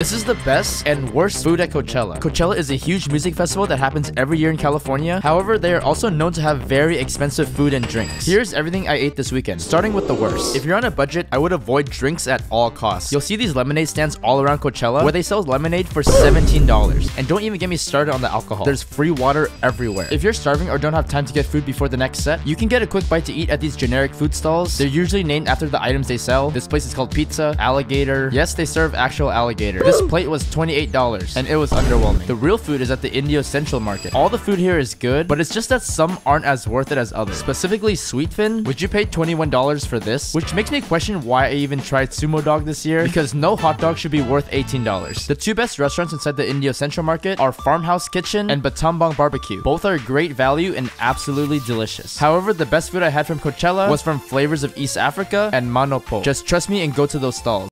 This is the best and worst food at Coachella. Coachella is a huge music festival that happens every year in California. However, they are also known to have very expensive food and drinks. Here's everything I ate this weekend, starting with the worst. If you're on a budget, I would avoid drinks at all costs. You'll see these lemonade stands all around Coachella where they sell lemonade for $17. And don't even get me started on the alcohol. There's free water everywhere. If you're starving or don't have time to get food before the next set, you can get a quick bite to eat at these generic food stalls. They're usually named after the items they sell. This place is called Pizza, Alligator. Yes, they serve actual alligator. This plate was $28 and it was underwhelming. The real food is at the Indio Central Market. All the food here is good, but it's just that some aren't as worth it as others. Specifically Sweetfin, would you pay $21 for this? Which makes me question why I even tried Sumo Dog this year because no hot dog should be worth $18. The two best restaurants inside the Indio Central Market are Farmhouse Kitchen and Batambang Barbecue. Both are great value and absolutely delicious. However, the best food I had from Coachella was from Flavors of East Africa and Manopo. Just trust me and go to those stalls.